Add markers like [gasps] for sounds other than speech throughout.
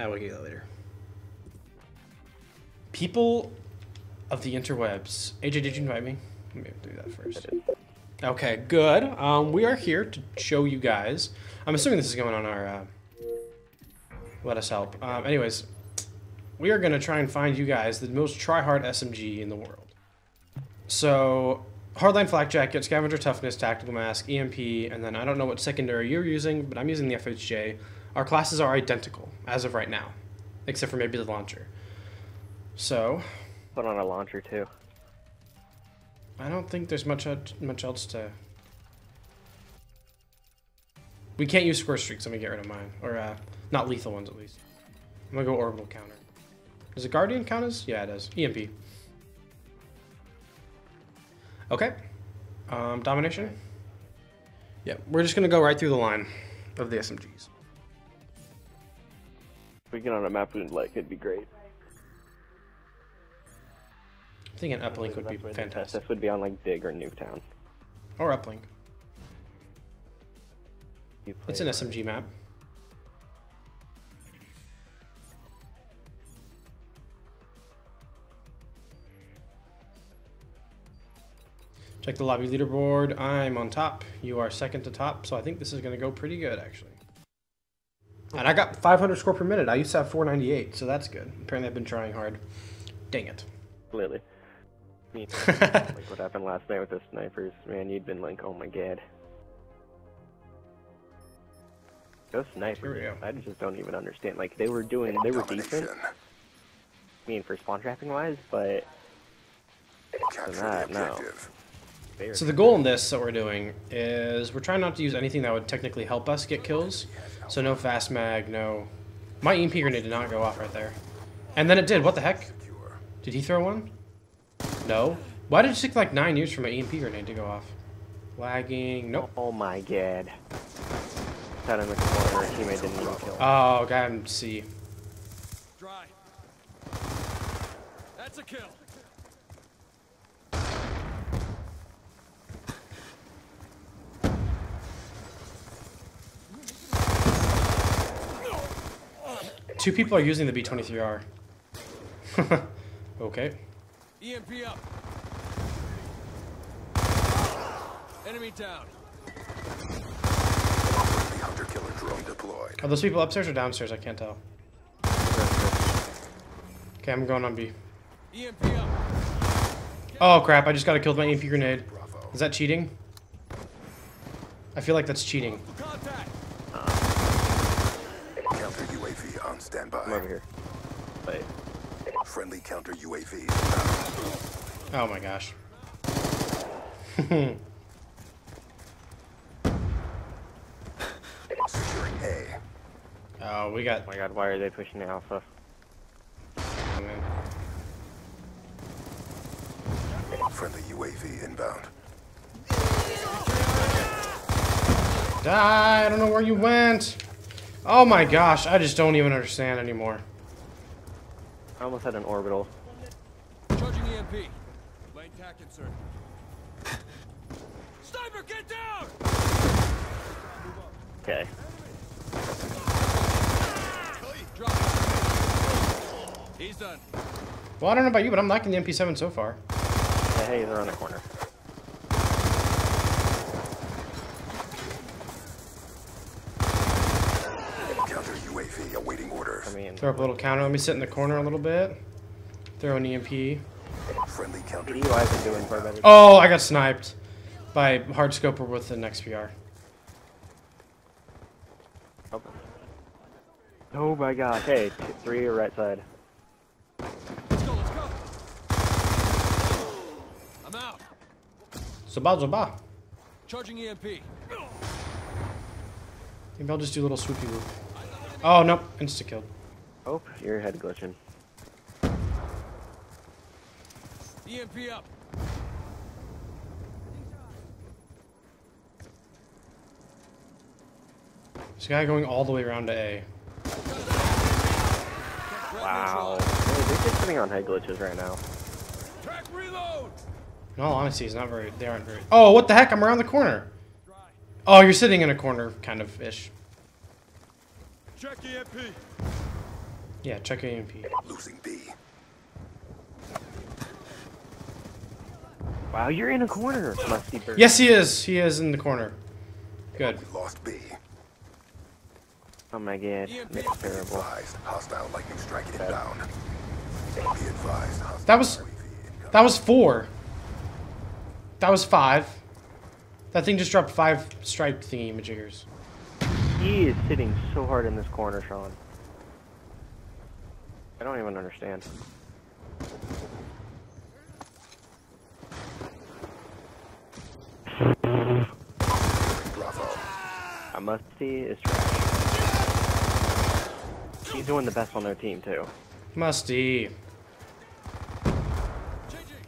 I will get that later. People of the interwebs. AJ, did you invite me? Let me do that first. Okay, good. Um, we are here to show you guys. I'm assuming this is going on our. Uh, let us help. Um, anyways, we are going to try and find you guys the most try-hard SMG in the world. So, Hardline Flak Jacket, Scavenger Toughness, Tactical Mask, EMP, and then I don't know what secondary you're using, but I'm using the FHJ. Our classes are identical as of right now, except for maybe the launcher. So, Put on a launcher too. I don't think there's much much else to. We can't use score streaks. Let me get rid of mine, or uh, not lethal ones at least. I'm gonna go orbital counter. Does a guardian count as? Yeah, it does. EMP. Okay. Um, domination. Yeah, we're just gonna go right through the line of the SMGs. If we get on a map we like, it'd be great. I think an uplink would be fantastic. This would be on like Dig or Nuketown. Or uplink. You It's an SMG map. Check the lobby leaderboard. I'm on top. You are second to top, so I think this is going to go pretty good, actually. And I got 500 score per minute. I used to have 498, so that's good. Apparently, I've been trying hard. Dang it. Clearly. Me- [laughs] like what happened last night with the snipers, man, you'd been like, oh my god. Those snipers, go. I just don't even understand. Like they were doing, they were decent. I mean, for spawn trapping wise, but Capture the that, no. Objective. So the goal in this that we're doing is we're trying not to use anything that would technically help us get kills. So no fast mag, no. My EMP grenade did not go off right there. And then it did. What the heck? Did he throw one? No. Why did it take like nine years for my EMP grenade to go off? Lagging. Nope. Oh my god. Out in the corner, teammate oh, didn't even kill. Oh, got him. C. Dry. That's a kill. Two people are using the B23R. [laughs] okay. EMP up. Enemy down. Hunter killer drone deployed. Are those people upstairs or downstairs? I can't tell. Okay, I'm going on B. EMP up. Oh crap, I just got to kill with my EMP grenade. Is that cheating? I feel like that's cheating. Contact. Counter UAV on I'm over here. Wait. Friendly counter UAV. Oh my gosh. Securing [laughs] A. Oh, we got. Oh my god, why are they pushing the alpha? Friendly UAV inbound. Die! I don't know where you went. Oh my gosh, I just don't even understand anymore. I almost had an orbital. Charging EMP. Lane tack insert. [laughs] Sniper, get down! Okay. He's done. Well, I don't know about you, but I'm liking the MP7 so far. Yeah, hey, they're on the corner. Counter UAV awaiting orders. I mean, Throw up a little counter. Let me sit in the corner a little bit. Throw an EMP. Friendly counter. you guys are doing far better. Oh, I got sniped by hard scoper with an XPR. Oh. Oh my god. Hey, two, three right side. Let's go, let's go. I'm out. Zoba zoba. Charging EMP. Maybe I'll just do a little swoopy whoop. Oh, nope. Insta killed. Oh, your head glitching. EMP up. This guy going all the way around to A. Wow. Hey, they're just sitting on head glitches right now. Track reload. In all honesty, it's not very. They aren't very. Oh, what the heck? I'm around the corner. Oh, you're sitting in a corner, kind of ish. Check EMP. Yeah, check your EMP. Losing B. Wow, you're in a corner, Musty Bird. Yes, he is. He is in the corner. Good. We Lost B. Oh my god, that's terrible. Advised. Hostile lightning strike inbound. Be advised. That was- That was four. That was five. That thing just dropped five striped thingy majiggers. He is sitting so hard in this corner, Sean. I don't even understand. Bravo. A Musty is trash. He's doing the best on their team too. Musty.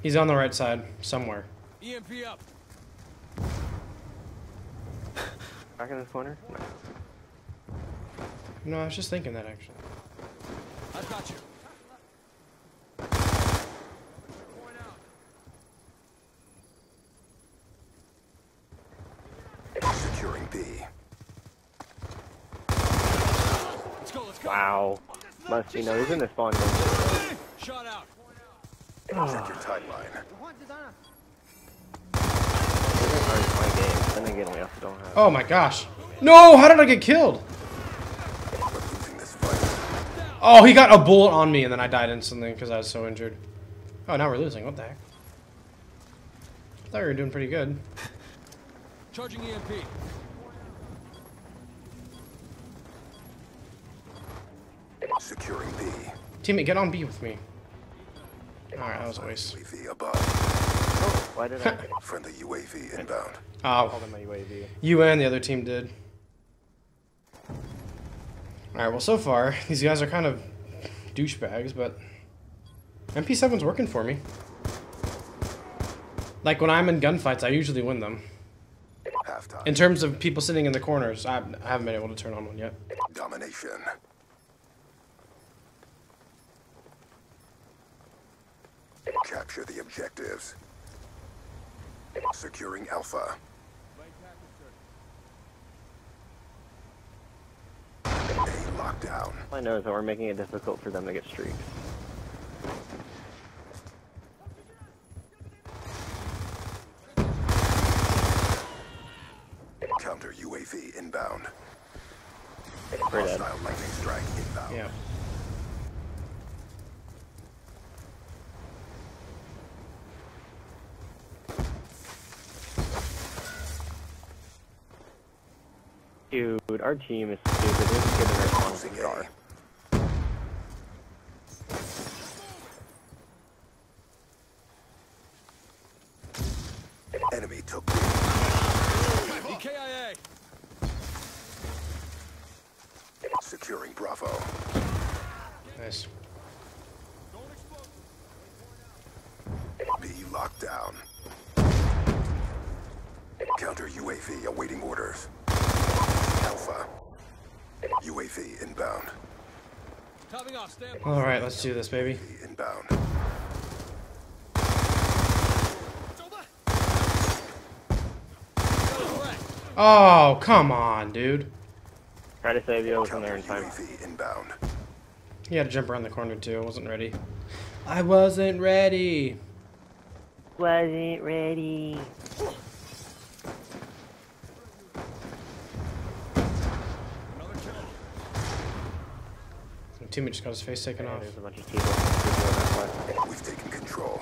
He's on the right side somewhere. EMP up. Back in this corner? No. No, I was just thinking that actually. I've got you. Securing B. Let's go, let's go. Wow. Musty, no, he's in the spawn. Shot out. Ah. Check your timeline. They're already playing games. Then again, we also don't have. Oh my gosh. No, how did I get killed? We're losing this fight. Oh, he got a bullet on me and then I died instantly because I was so injured. Oh, now we're losing. What the heck? I thought we were doing pretty good. Charging EMP. Securing B. Teammate, get on B with me. Alright, that was a waste. UAV above. Oh, why did I [laughs] Friendly UAV inbound. Oh, call them my UAV? you and the other team did. Alright, well, so far, [laughs] these guys are kind of douchebags, but MP7's working for me. Like, when I'm in gunfights, I usually win them. In terms of people sitting in the corners, I I haven't been able to turn on one yet. Domination. Capture the objectives. Securing Alpha. A I know that we're making it difficult for them to get streaks. Counter UAV inbound. We're dead. Hostile lightning strike inbound. Yeah. Dude, our team is stupid. They're just giving our spawn Losing star. Enemy took B. EKIA. Securing Bravo. Nice. B locked down. Counter UAV awaiting orders. Alpha. UAV inbound. Topping off, stand by. Alright, let's do this, baby. Inbound. Oh, come on, dude. Try to save you. I was in there in time. UAV inbound. He had to jump around the corner, too. I wasn't ready. I wasn't ready. Wasn't ready. My teammate just got his face taken Yeah, off. there's a bunch of people. people in that one. We've taken control.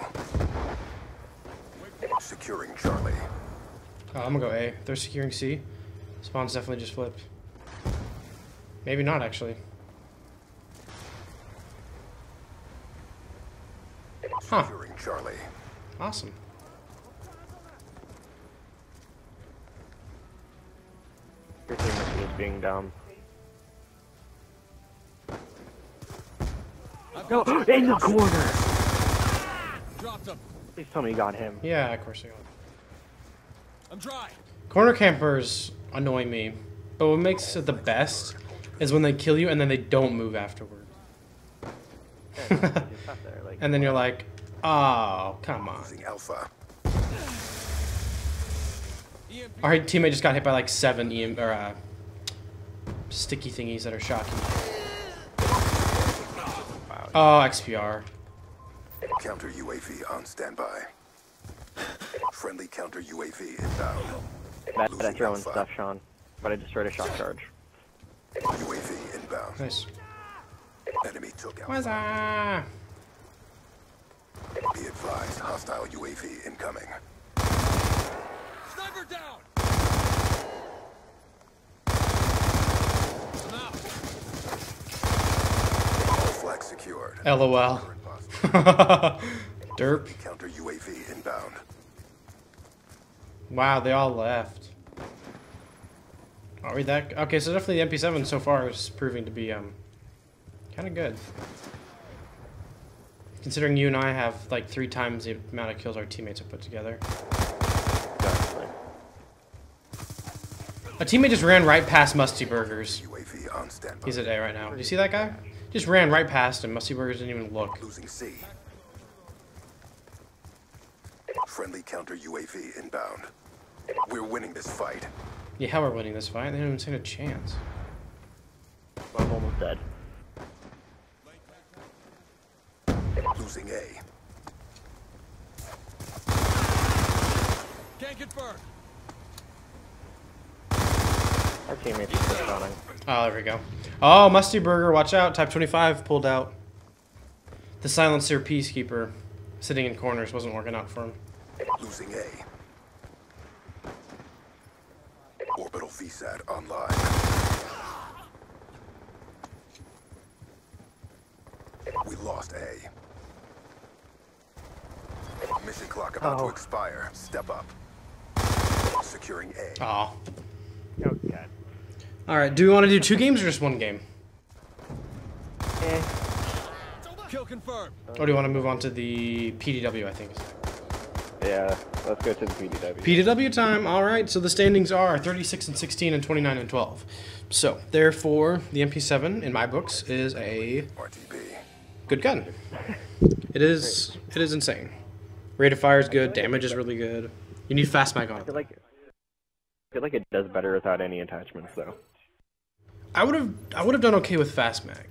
Securing Charlie. Oh, I'm gonna go A. They're securing C. Spawn's definitely just flipped. Maybe not, actually. Huh. Securing Charlie. Awesome. Your team is just being dumb. No, [gasps] in the corner! Dropped him. Please tell me you got him. Yeah, of course I got it. I'm dry. Corner campers annoy me, but what makes it the best is when they kill you and then they don't move afterward. Yeah, just sat there, like, [laughs] And then you're like, oh, come on. Alpha. Our teammate just got hit by like seven EM or uh, sticky thingies that are shocking. Oh, XPR. Counter UAV on standby. Friendly counter UAV inbound. Bad at Losing throwing stuff, Sean. But I destroyed a shock charge. UAV inbound. Nice. Enemy took out. What's that? Be advised, hostile UAV incoming. Sniper down! I'm out. All secured. LOL. [laughs] Derp. Counter UAV inbound. Wow, they all left. Are we that? Okay, so definitely the MP7 so far is proving to be um kind of good. Considering you and I have like three times the amount of kills our teammates have put together. Honestly. A teammate just ran right past Musty Burgers. UAV on standby. He's at A right now. Do you see that guy? Just ran right past him. Musty Burgers didn't even look. Losing C. Friendly counter UAV inbound. We're winning this fight. Yeah, how we're winning this fight? They didn't even stand a chance. I'm almost dead. Losing A. Can't confirm. Our teammates are still shooting. Oh, there we go. Oh, Musty Burger, watch out. Type 25 pulled out. The Silencer Peacekeeper sitting in corners wasn't working out for him. Losing A. Orbital VSAT online. We lost A. Mission clock about Oh. to expire. Step up. Securing A. Oh. Oh, God. Alright, do we want to do two games or just one game? Eh. Kill confirmed. Or do you want to move on to the PDW, I think? Yeah, let's go to the PDW. PDW time. All right. So the standings are 36 and 16 and 29 and 12. So therefore, the MP7 in my books is a RTB. good gun. It is. It is insane. Rate of fire is good. Damage is really good. You need fast mag on I it. feel like I feel like it does better without any attachments, though. I would have. I would have done okay with fast mag.